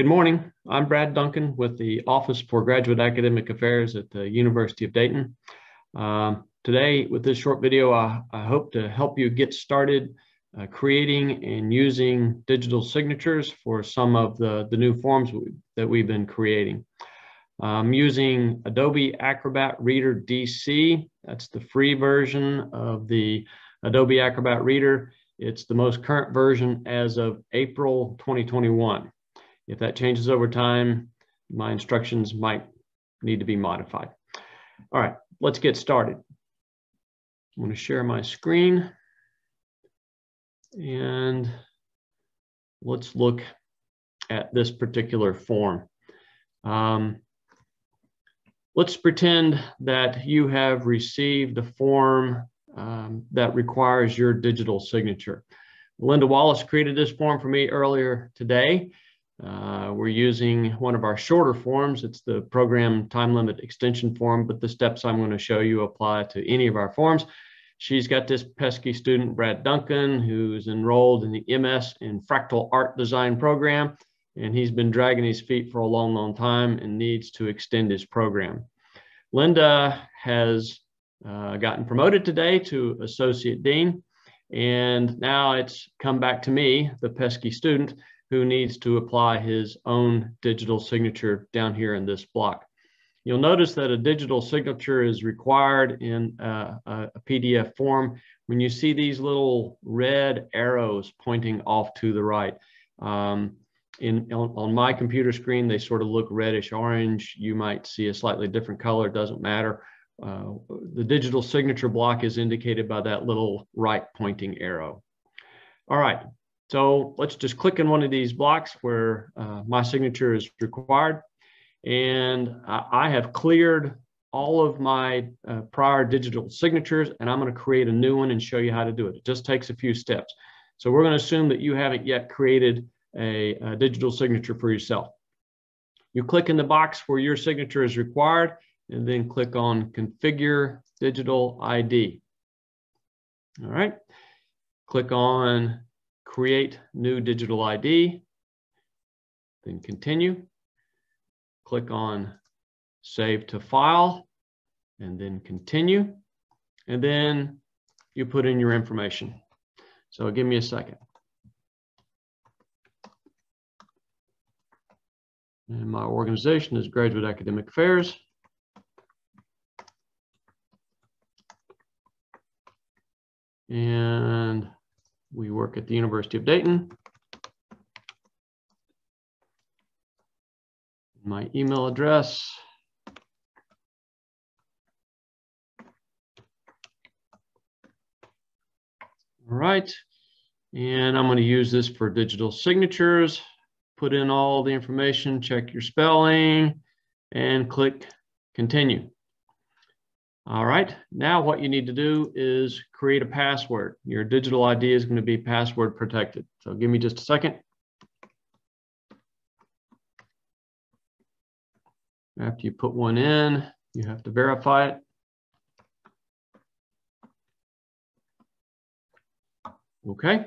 Good morning. I'm Brad Duncan with the Office for Graduate Academic Affairs at the University of Dayton. Um, today, with this short video, I, I, hope to help you get started uh, creating and using digital signatures for some of the, the new forms that we've been creating. I'm using Adobe Acrobat Reader DC. That's the free version of the Adobe Acrobat Reader. It's the most current version as of April 2021. If that changes over time, my instructions might need to be modified. All right, let's get started. I'm to share my screen and let's look at this particular form. Um, let's pretend that you have received a form um, that requires your digital signature. Linda Wallace created this form for me earlier today. Uh, we're using one of our shorter forms. It's the program time limit extension form, but the steps I'm going to show you apply to any of our forms. She's got this pesky student, Brad Duncan, who's enrolled in the MS in Fractal Art Design program, and he's been dragging his feet for a long, long time and needs to extend his program. Linda has uh, gotten promoted today to Associate Dean, and now it's come back to me, the pesky student, who needs to apply his own digital signature down here in this block. You'll notice that a digital signature is required in a, PDF form when you see these little red arrows pointing off to the right. Um, in, on, on, my computer screen, they sort of look reddish orange. You might see a slightly different color, it doesn't matter. Uh, the digital signature block is indicated by that little right pointing arrow. All right, so let's just click in one of these blocks where uh, my signature is required. And I have cleared all of my uh, prior digital signatures and I'm gonna create a new one and show you how to do it. It just takes a few steps. So we're gonna assume that you haven't yet created a, a digital signature for yourself. You click in the box where your signature is required and then click on configure digital ID. All right, click on create new digital ID, then continue. Click on save to file and then continue. And then you put in your information. So give me a second. And my organization is Graduate Academic Affairs. And we work at the University of Dayton. My email address. All right, and I'm going to use this for digital signatures. Put in all the information, check your spelling, and click continue. All right, now what you need to do is create a password. Your digital ID is going to be password protected. So give me just a second. After you put one in, you have to verify it. Okay,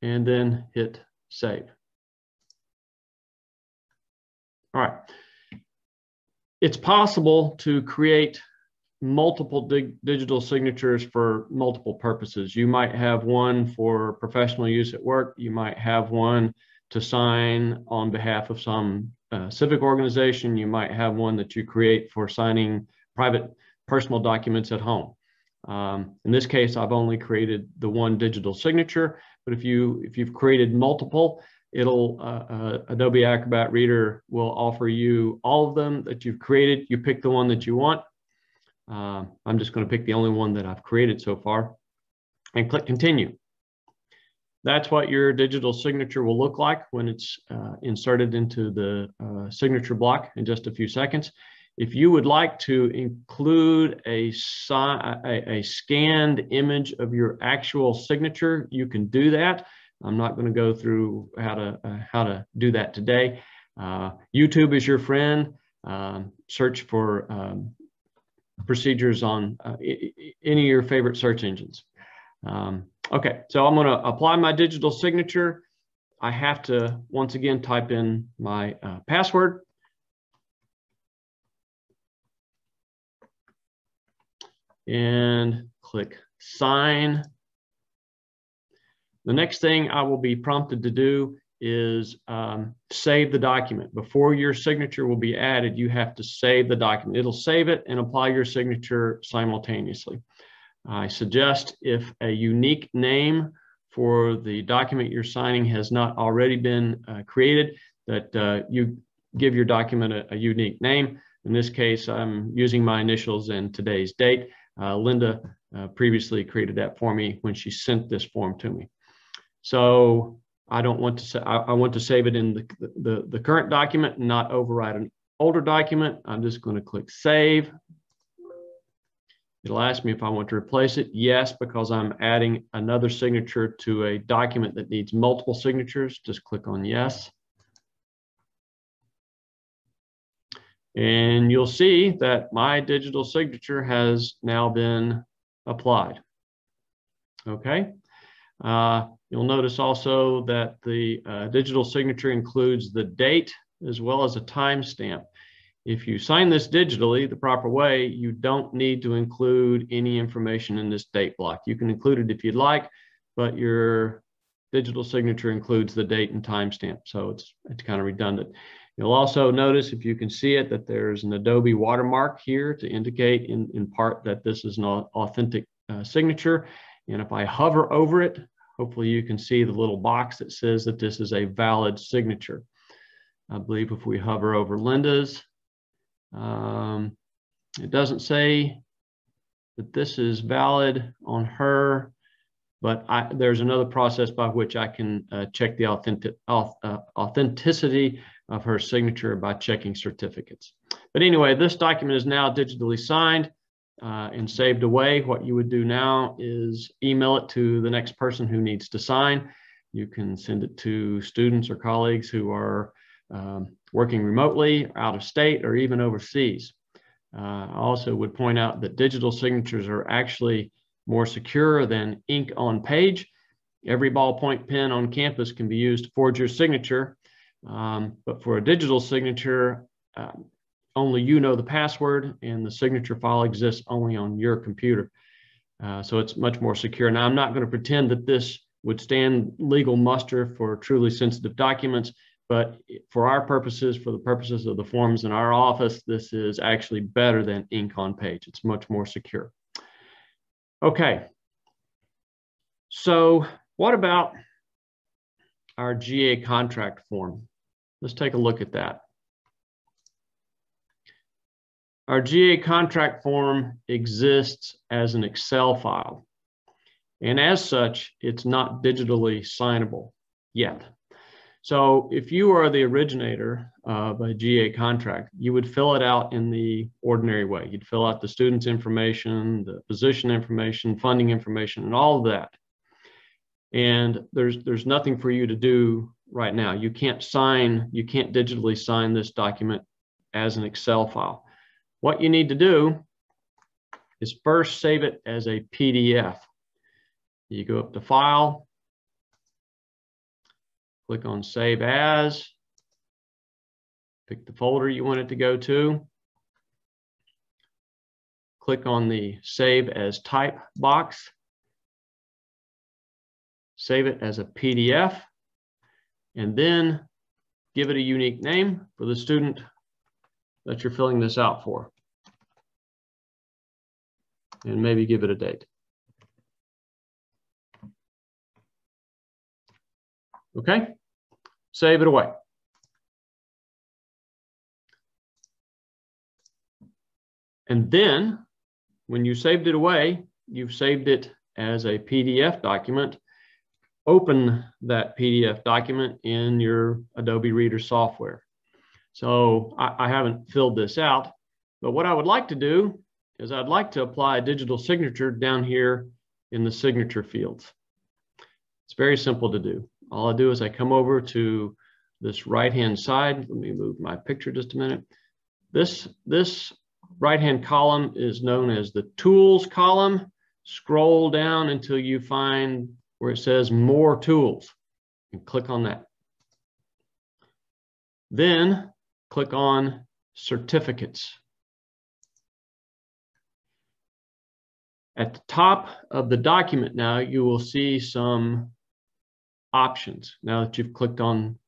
and then hit save. All right. It's possible to create multiple dig digital signatures for multiple purposes. You might have one for professional use at work. You might have one to sign on behalf of some uh, civic organization. You might have one that you create for signing private personal documents at home. Um, in this case, I've only created the one digital signature, but if you if you've created multiple, it'll uh, uh, Adobe Acrobat Reader will offer you all of them that you've created. You pick the one that you want, uh, I'm just going to pick the only one that I've created so far and click continue. That's what your digital signature will look like when it's uh, inserted into the uh, signature block in just a few seconds. If you would like to include a, a, a scanned image of your actual signature, you can do that. I'm not going to go through how to uh, how to do that today. Uh, YouTube is your friend. Um, search for um, procedures on uh, any of your favorite search engines. Um, okay, so I'm going to apply my digital signature. I have to, once again, type in my uh, password. And click sign. The next thing I will be prompted to do is um, save the document. Before your signature will be added, you have to save the document. It'll save it and apply your signature simultaneously. I suggest if a unique name for the document you're signing has not already been uh, created, that uh, you give your document a, a, unique name. In this case, I'm using my initials and today's date. Uh, Linda uh, previously created that for me when she sent this form to me. So I don't want to say, I, I want to save it in the, the, the current document and not override an older document. I'm just going to click save. It'll ask me if I want to replace it. Yes, because I'm adding another signature to a document that needs multiple signatures. Just click on yes. And you'll see that my digital signature has now been applied. Okay. Uh, you'll notice also that the uh, digital signature includes the date as well as a timestamp. If you sign this digitally the proper way, you don't need to include any information in this date block. You can include it if you'd like, but your digital signature includes the date and timestamp. So it's, it's kind of redundant. You'll also notice, if you can see it, that there's an Adobe watermark here to indicate in, in part that this is an authentic uh, signature. And if I hover over it, hopefully you can see the little box that says that this is a valid signature. I believe if we hover over Linda's, um, it doesn't say that this is valid on her, but I, there's another process by which I can uh, check the authentic, uh, authenticity of her signature by checking certificates. But anyway, this document is now digitally signed uh, and saved away. What you would do now is email it to the next person who needs to sign. You can send it to students or colleagues who are um, working remotely, out of state, or even overseas. Uh, I also would point out that digital signatures are actually more secure than ink on page. Every ballpoint pen on campus can be used to forge your signature, um, but for a digital signature, um, only you know the password and the signature file exists only on your computer. Uh, so it's much more secure. Now, I'm not going to pretend that this would stand legal muster for truly sensitive documents. But for our purposes, for the purposes of the forms in our office, this is actually better than ink on page. It's much more secure. Okay. So what about our GA contract form? Let's take a look at that. Our GA contract form exists as an Excel file. And as such, it's not digitally signable yet. So if you are the originator of a GA contract, you would fill it out in the ordinary way. You'd fill out the student's information, the position information, funding information, and all of that. And there's there's nothing for you to do right now. You can't sign, you can't digitally sign this document as an Excel file. What you need to do is first save it as a PDF. You go up to File, Click on Save As. Pick the folder you want it to go to. Click on the Save as Type box. Save it as a PDF. And then give it a unique name for the student that you're filling this out for. And maybe give it a date. Okay, save it away. And then when you saved it away, you've saved it as a PDF document. Open that PDF document in your Adobe Reader software. So I, I haven't filled this out, but what I would like to do is I'd like to apply a digital signature down here in the signature fields. It's very simple to do. All I do is I come over to this right-hand side. Let me move my picture just a minute. This, this right-hand column is known as the tools column. Scroll down until you find where it says more tools and click on that. Then click on certificates. At the top of the document now, you will see some options now that you've clicked on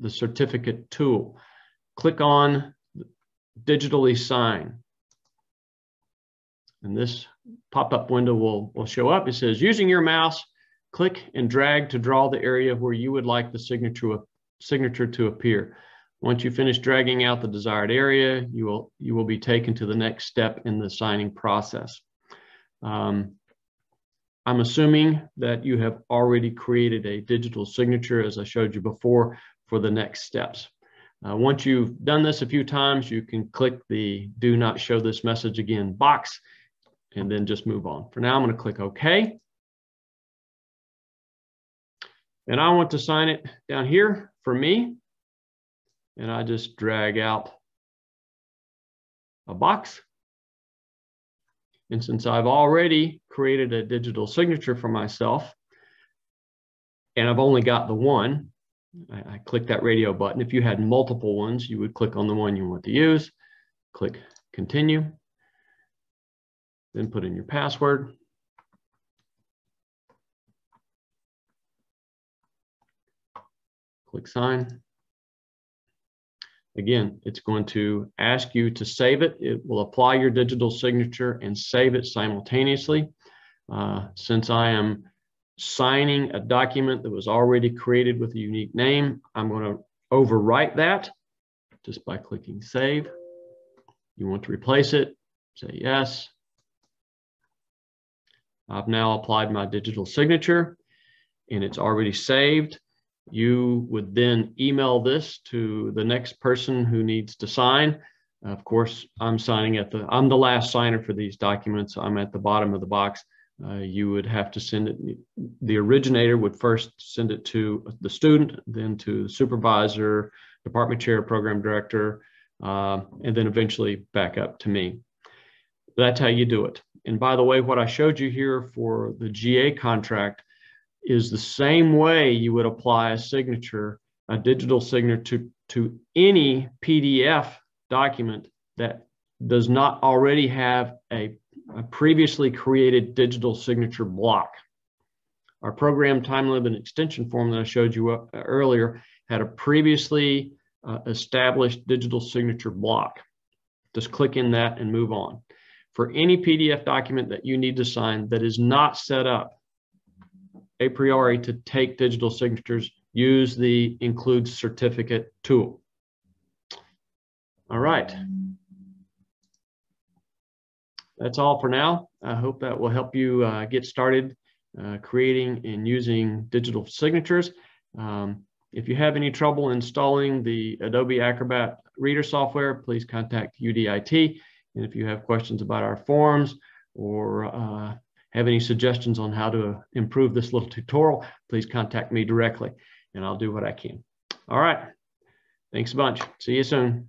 the certificate tool. Click on digitally sign. And this pop-up window will, will show up. It says using your mouse, click and drag to draw the area where you would like the signature, signature to appear. Once you finish dragging out the desired area, you will, you will be taken to the next step in the signing process. Um, I'm assuming that you have already created a digital signature as I showed you before for the next steps. Uh, once you've done this a few times, you can click the do not show this message again box and then just move on. For now, I'm going to click OK. And I want to sign it down here for me. And I just drag out a box. And since I've already created a digital signature for myself, and I've only got the one, I, I click that radio button. If you had multiple ones, you would click on the one you want to use, click continue, then put in your password. Click sign. Again, it's going to ask you to save it. It will apply your digital signature and save it simultaneously. Uh, since I am signing a document that was already created with a unique name, I'm going to overwrite that just by clicking save. You want to replace it, say yes. I've now applied my digital signature and it's already saved. You would then email this to the next person who needs to sign. Of course, I'm signing at the, I'm the last signer for these documents. I'm at the bottom of the box. Uh, you would have to send it, the originator would first send it to the student, then to the supervisor, department chair, program director, uh, and then eventually back up to me. That's how you do it. And by the way, what I showed you here for the GA contract is the same way you would apply a signature, a digital signature to, to any PDF document that does not already have a, a previously created digital signature block. Our program time limit extension form that I showed you uh, earlier had a previously uh, established digital signature block. Just click in that and move on. For any PDF document that you need to sign that is not set up a priori to take digital signatures, use the include certificate tool. All right. That's all for now. I hope that will help you uh, get started uh, creating and using digital signatures. Um, if you have any trouble installing the Adobe Acrobat Reader software, please contact UDIT. And if you have questions about our forms or uh, have any suggestions on how to improve this little tutorial, please contact me directly and I'll do what I can. All right. Thanks a bunch. See you soon.